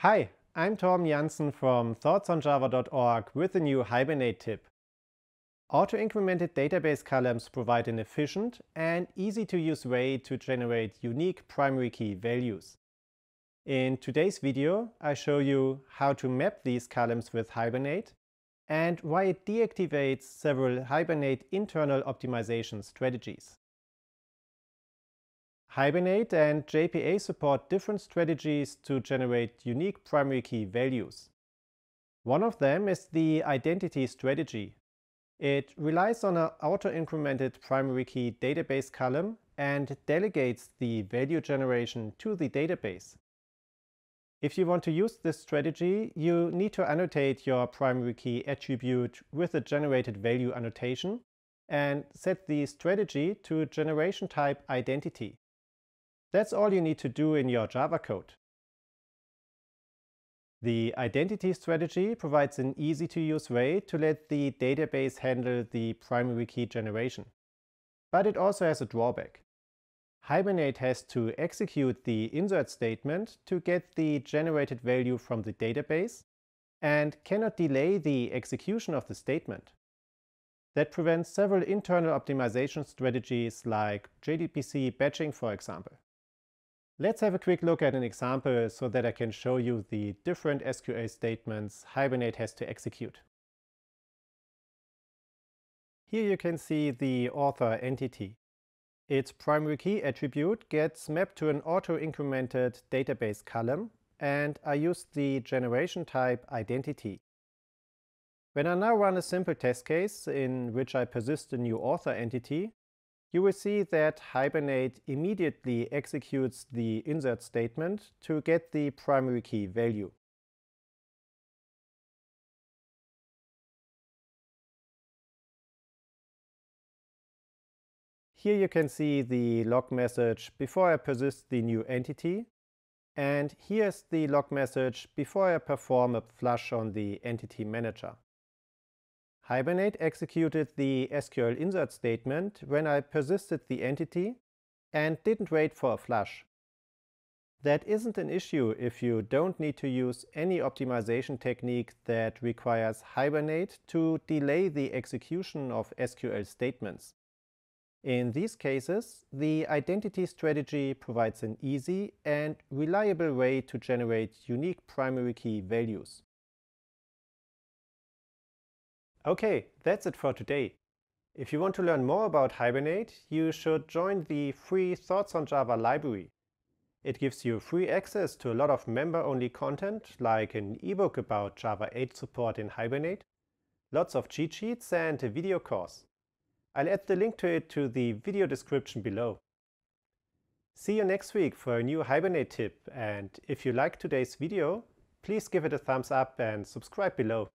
Hi, I'm Thorben Janssen from thoughtsonjava.org with a new Hibernate tip. Auto-incremented database columns provide an efficient and easy-to-use way to generate unique primary key values. In today's video, I show you how to map these columns with Hibernate and why it deactivates several Hibernate internal optimization strategies. Hibernate and JPA support different strategies to generate unique primary key values. One of them is the identity strategy. It relies on an auto-incremented primary key database column and delegates the value generation to the database. If you want to use this strategy, you need to annotate your primary key attribute with a generated value annotation and set the strategy to generation type identity. That's all you need to do in your Java code. The identity strategy provides an easy-to-use way to let the database handle the primary key generation. But it also has a drawback. Hibernate has to execute the insert statement to get the generated value from the database and cannot delay the execution of the statement. That prevents several internal optimization strategies like JDBC batching, for example. Let's have a quick look at an example so that I can show you the different SQL statements Hibernate has to execute. Here you can see the author entity. Its primary key attribute gets mapped to an auto-incremented database column, and I use the generation type identity. When I now run a simple test case in which I persist a new author entity, you will see that Hibernate immediately executes the insert statement to get the primary key value. Here you can see the log message before I persist the new entity, and here's the log message before I perform a flush on the entity manager. Hibernate executed the SQL insert statement when I persisted the entity and didn't wait for a flush. That isn't an issue if you don't need to use any optimization technique that requires Hibernate to delay the execution of SQL statements. In these cases, the identity strategy provides an easy and reliable way to generate unique primary key values. Okay, that's it for today. If you want to learn more about Hibernate, you should join the free Thoughts on Java library. It gives you free access to a lot of member-only content, like an ebook about Java 8 support in Hibernate, lots of cheat sheets and a video course. I'll add the link to it to the video description below. See you next week for a new Hibernate tip, and if you liked today's video, please give it a thumbs up and subscribe below.